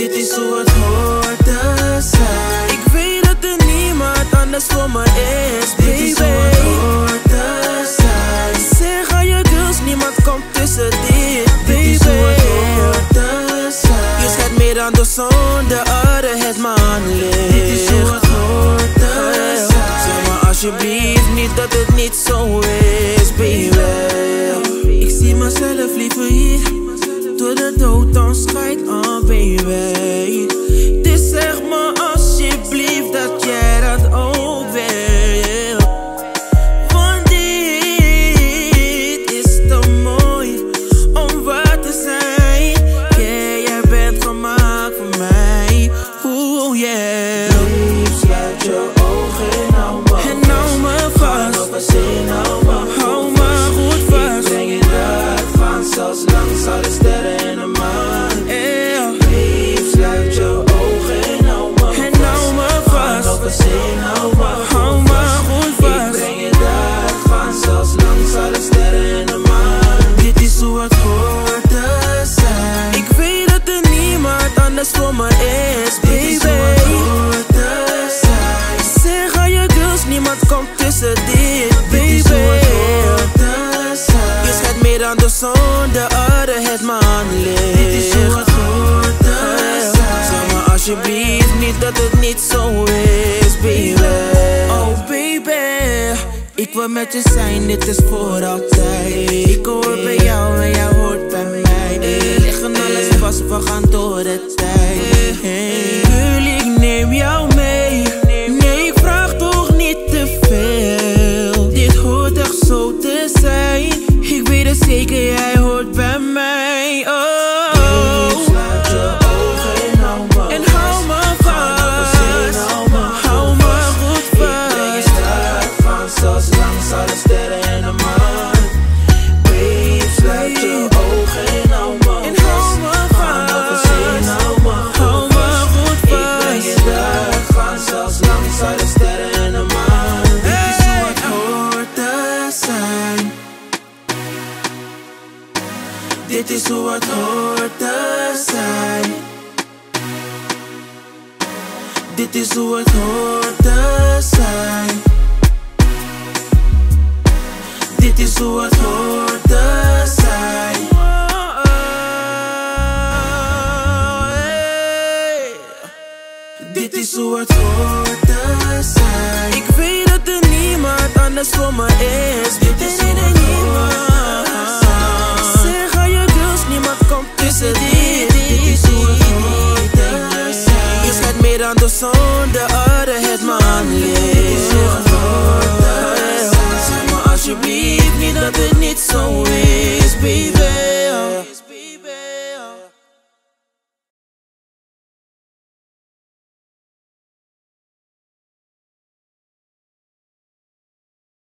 is hoe het hoort te zijn. Ik weet dat er niemand anders voor me is, Dit is hoe het hoort te zijn. Zeg aan je girls, niemand komt tussen dit, Dit is hoe het hoort te zijn. Je schijnt meer dan de zon, de aarde, het maanlicht. Dit is hoe het hoort te zijn. Zeg maar alsjeblieft niet dat het niet zo is, baby. Ik zie mezelf liever hier, de dood dan schijt aan, baby. Dus zeg me alsjeblieft dat jij dat ook wil. Want dit is te mooi om waar te zijn. Yeah, jij bent gemaakt voor mij. Oeh, yeah. Lief, sluit je ogen en hou me En hou me vast. Alsjeblieft niet dat het niet zo is, baby. Oh baby, ik wil met je zijn, dit is voor altijd. Ik hoor bij jou en jij hoort bij mij. We leggen alles vast, we gaan door de tijd. Zelfs langs alle sterren en de maan. Dit is hoe het hoort te zijn. Dit is hoe het hoort te zijn. Dit is Dit is hoe het hoort te zijn. Ik weet dat er niemand anders voor me is. Dit is hoe het hoort te zijn. Zeg aan je girls, niemand komt tussen dit. Dit is hoe het hoort te zijn. Je schijnt meer dan de zon, de aarde, het maanlicht. Dit is hoe het maar alsjeblieft niet dat het niet zo is.